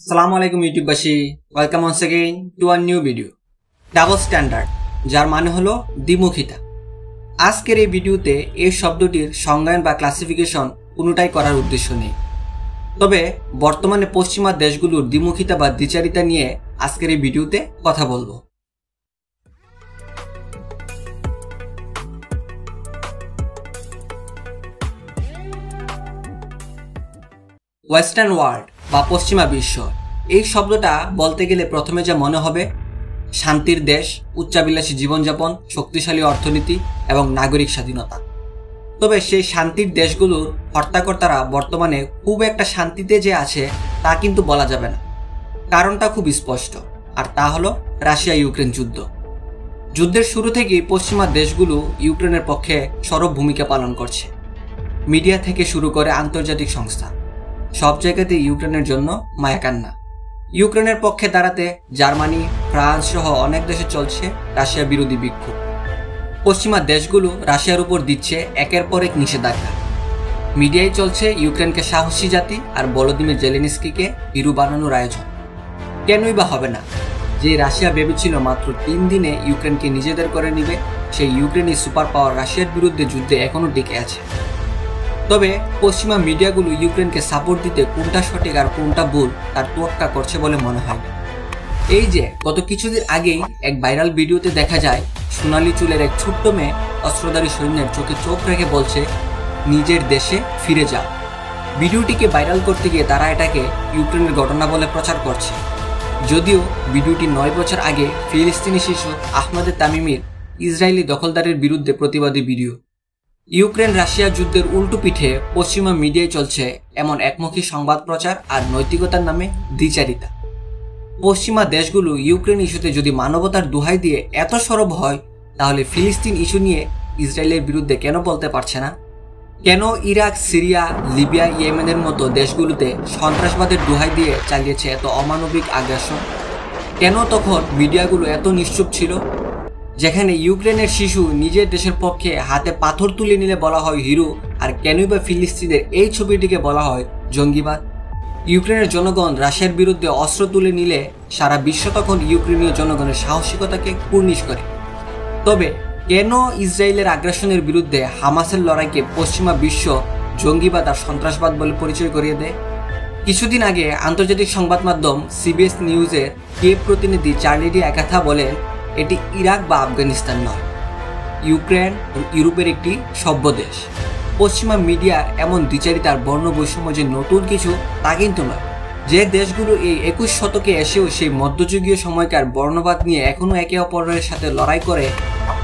সালামু আলাইকুম ইউটিউববাসী welcome once again to our new video double standard যার মানে হলো দ্বিমুখিতা। আজকের এই ভিডিওতে এই শব্দটির সংজ্ঞায়ন বা ক্লাসিফিকেশন কোনোটাই করার উদ্দেশ্য নেই। তবে বর্তমানে পশ্চিমা দেশগুলোর দ্বিমুখিতা বা দ্বিচারিতা নিয়ে আজকের এই ভিডিওতে কথা বলব। ওয়েস্টার্ন ওয়ার্ল্ড বা পশ্চিমা বিশ্ব। এই শব্দটা বলতে গেলে প্রথমে যা মনে হবে, শান্তির দেশ উচ্চাবিলাসী জীবনযাপন, শক্তিশালী অর্থনীতি এবং নাগরিক স্বাধীনতা। তবে সেই শান্তির দেশগুলোর হর্তাকর্তারা বর্তমানে খুব একটা শান্তিতে যে আছে, তা কিন্তু বলা যাবে না। কারণটা খুব স্পষ্ট, আর তা হলো রাশিয়া ইউক্রেন যুদ্ধ। যুদ্ধের শুরু থেকেই পশ্চিমা দেশগুলো ইউক্রেনের পক্ষে সরব ভূমিকা পালন করছে। মিডিয়া থেকে শুরু করে আন্তর্জাতিক সংস্থা। সব জায়গাতে ইউক্রেনের জন্য মায়াকান্না ইউক্রেনের পক্ষে দাঁড়াতে জার্মানি, ফ্রান্স সহ অনেক দেশে চলছে রাশিয়া বিরোধী বিক্ষোভ। পশ্চিমা দেশগুলো রাশিয়ার উপর দিচ্ছে একের পর এক নিষেধাজ্ঞা। মিডিয়ায় চলছে ইউক্রেনকে সাহসী জাতি আর বলদিমির জেলেনিস্কিকে হিরু বানানোর আয়োজন। কেনই বা হবে না? যে রাশিয়া ভেবেছিল মাত্র তিন দিনে ইউক্রেনকে নিজেদের করে নিবে, সেই ইউক্রেনের সুপার পাওয়ার রাশিয়ার বিরুদ্ধে যুদ্ধে এখনও টিকে আছে। তবে পশ্চিমা মিডিয়াগুলো ইউক্রেনকে সাপোর্ট দিতে কোনটা সঠিক আর কোনটা ভুল তার তোয়াক্কা করছে বলে মনে হয়। এই যে, গত কিছুদিন আগেই এক ভাইরাল ভিডিওতে দেখা যায়, সোনালি চুলের এক ছোট্ট মেয়ে অস্ত্রধারী সৈন্যের চোখে চোখ রেখে বলছে, নিজের দেশে ফিরে যা। ভিডিওটিকে ভাইরাল করতে গিয়ে তারা এটাকে ইউক্রেনের ঘটনা বলে প্রচার করছে। যদিও ভিডিওটি নয় বছর আগে ফিলিস্তিনি শিশু আহমদে তামিমির ইসরায়েলি দখলদারের বিরুদ্ধে প্রতিবাদী ভিডিও। ইউক্রেন রাশিয়া যুদ্ধের উল্টো পিঠে পশ্চিমা মিডিয়ায় চলছে এমন একমুখী সংবাদ প্রচার আর নৈতিকতার নামে দ্বিচারিতা। পশ্চিমা দেশগুলো ইউক্রেন ইস্যুতে যদি মানবতার দোহাই দিয়ে এত সরব হয়, তাহলে ফিলিস্তিন ইস্যু নিয়ে ইসরায়েলের বিরুদ্ধে কেন বলতে পারছে না? কেন ইরাক, সিরিয়া, লিবিয়া, ইয়েমেনের মতো দেশগুলোতে সন্ত্রাসবাদের দোহাই দিয়ে চালিয়েছে এত অমানবিক আগ্রাসন? কেন তখন মিডিয়াগুলো এত নিশ্চুপ ছিল? যেখানে ইউক্রেনের শিশু নিজের দেশের পক্ষে হাতে পাথর তুলে নিলে বলা হয় হিরো, আর কেনই বা ফিলিস্তিনের এই ছবিটিকে বলা হয় জঙ্গিবাদ? ইউক্রেনের জনগণ রাশিয়ার বিরুদ্ধে অস্ত্র তুলে নিলে সারা বিশ্ব তখন ইউক্রেনীয় জনগণের সাহসিকতাকে কুর্নিশ করে। তবে কেন ইসরায়েলের আগ্রাসনের বিরুদ্ধে হামাসের লড়াইকে পশ্চিমা বিশ্ব জঙ্গিবাদ আর সন্ত্রাসবাদ বলে পরিচয় করিয়ে দেয়? কিছুদিন আগে আন্তর্জাতিক সংবাদ মাধ্যম সিবিএস নিউজের কে প্রতিনিধি চার্লিডি একাথা বলেন এটি ইরাক বা আফগানিস্তান নয়। ইউক্রেন ইউরোপের একটি সভ্য দেশ। পশ্চিমা মিডিয়ার এমন দ্বিচারিতার বর্ণ বৈষম্য যে নতুন কিছু তা কিন্তু নয়। যে দেশগুলো এই একুশ শতকে এসেও সেই মধ্যযুগীয় সময়কার বর্ণবাদ নিয়ে এখনও একে অপরের সাথে লড়াই করে,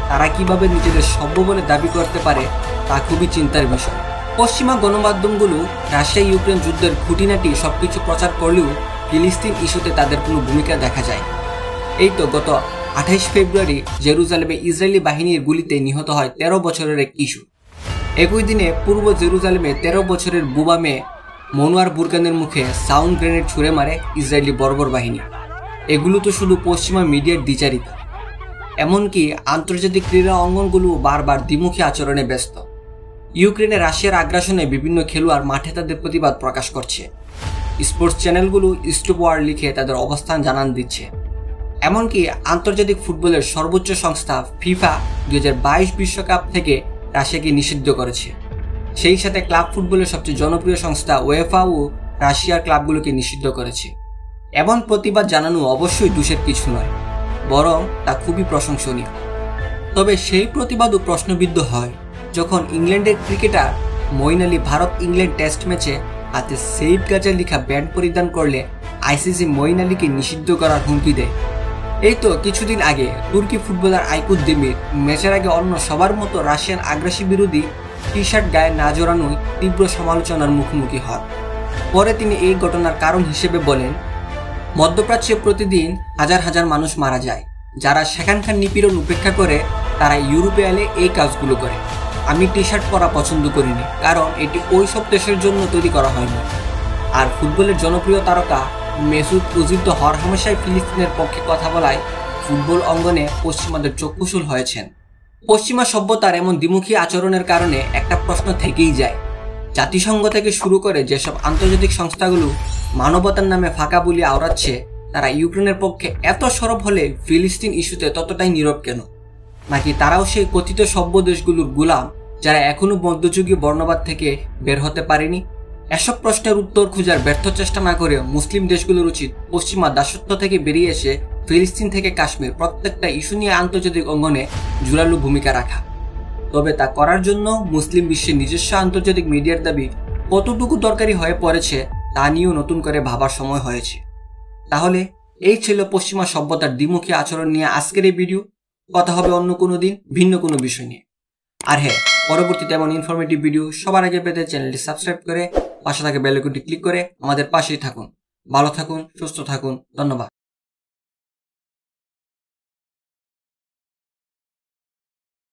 তারা কীভাবে নিজেদের সভ্য বলে দাবি করতে পারে, তা খুবই চিন্তার বিষয়। পশ্চিমা গণমাধ্যমগুলো রাশিয়া ইউক্রেন যুদ্ধের খুঁটিনাটি সবকিছু প্রচার করলেও ফিলিস্তিন ইস্যুতে তাদের কোনো ভূমিকা দেখা যায় এই তো গত আঠাইশ ফেব্রুয়ারি জেরুজালেমে ইসরায়েলি বাহিনীর গুলিতে নিহত হয় তেরো বছরের এক কিশোর। একই দিনে পূর্ব জেরুজালেমে তেরো বছরের বুবা মেয়ে মনোয়ার বুরগানের মুখে সাউন্ড গ্রেনেড ছুড়ে মারে ইসরায়েলি বর্বর বাহিনী। এগুলো তো শুধু পশ্চিমা মিডিয়ার দ্বিচারিতা এমনকি আন্তর্জাতিক ক্রীড়া অঙ্গনগুলো বারবার দ্বিমুখী আচরণে ব্যস্ত। ইউক্রেনে রাশিয়ার আগ্রাসনে বিভিন্ন খেলোয়াড় মাঠে তাদের প্রতিবাদ প্রকাশ করছে। স্পোর্টস চ্যানেলগুলো স্টুপ ওয়ার্ড লিখে তাদের অবস্থান জানান দিচ্ছে। এমনকি আন্তর্জাতিক ফুটবলের সর্বোচ্চ সংস্থা ফিফা দুই বিশ্বকাপ থেকে রাশিয়াকে নিষিদ্ধ করেছে। সেই সাথে ক্লাব ফুটবলের সবচেয়ে জনপ্রিয় সংস্থা ওয়েফাও রাশিয়ার ক্লাবগুলোকে নিষিদ্ধ করেছে। এমন প্রতিবাদ জানানো অবশ্যই দোষের কিছু নয়, বরং তা খুবই প্রশংসনীয়। তবে সেই প্রতিবাদও প্রশ্নবিদ্ধ হয় যখন ইংল্যান্ডের cricketer Moeen Ali Bharat England test ম্যাচে হাতে সেইফ গাজার লেখা ব্যান্ড পরিধান করলে আইসিসি মইন আলীকে নিষিদ্ধ করার হুমকি দেয়। এই তো কিছুদিন আগে তুর্কি ফুটবলার আইকুদ দেমির ম্যাচের আগে অন্য সবার মতো রাশিয়ান আগ্রাসী বিরোধী টি শার্ট গায়ে না জড়ানোই তীব্র সমালোচনার মুখোমুখি হন। পরে তিনি এই ঘটনার কারণ হিসেবে বলেন, মধ্যপ্রাচ্যে প্রতিদিন হাজার হাজার মানুষ মারা যায়। যারা সেখানকার নিপীড়ন উপেক্ষা করে, তারা ইউরোপে এলে এই কাজগুলো করে। আমি টি শার্ট পরা পছন্দ করিনি, কারণ এটি ওই সব দেশের জন্য তৈরি করা হয়নি। আর ফুটবলের জনপ্রিয় তারকা মেসুদ তো হর হামেশাই ফিলিস্তিনের পক্ষে কথা বলায় ফুটবল অঙ্গনে পশ্চিমাদের চক্ষুশূল হয়েছেন। পশ্চিমা সভ্যতার এমন দ্বিমুখী আচরণের কারণে একটা প্রশ্ন থেকেই যায়। জাতিসংঘ থেকে শুরু করে যেসব আন্তর্জাতিক সংস্থাগুলো মানবতার নামে ফাঁকা বুলি আওড়াচ্ছে, তারা ইউক্রেনের পক্ষে এত সরব হলে ফিলিস্তিন ইস্যুতে ততটাই নীরব কেন? নাকি তারাও সেই কথিত সভ্য দেশগুলোর গুলাম, যারা এখনও মধ্যযুগীয় বর্ণবাদ থেকে বের হতে পারেনি? এসব প্রশ্নের উত্তর খোঁজার ব্যর্থ চেষ্টা না করে মুসলিম দেশগুলোর উচিত পশ্চিমা দাসত্ব থেকে বেরিয়ে এসে ফিলিস্তিন থেকে কাশ্মীর প্রত্যেকটা ইস্যু নিয়ে আন্তর্জাতিক অঙ্গনে জোরালো ভূমিকা রাখা। তবে তা করার জন্য মুসলিম বিশ্বের নিজস্ব আন্তর্জাতিক মিডিয়ার দাবি কতটুকু দরকারি হয়ে পড়েছে তা নিয়েও নতুন করে ভাবার সময় হয়েছে। তাহলে এই ছিল পশ্চিমা সভ্যতার দ্বিমুখী আচরণ নিয়ে আজকের এই ভিডিও। কথা হবে অন্য কোনো দিন, ভিন্ন কোনো বিষয় নিয়ে। আর হ্যাঁ পরবর্তীতে এমন ইনফরমেটিভ ভিডিও সবার আগে পেতে চ্যানেলটি সাবস্ক্রাইব করে পাশে থাকা বেলাইকনটি ক্লিক করে আমাদের পাশেই থাকুন। ভালো থাকুন সুস্থ থাকুন। ধন্যবাদ।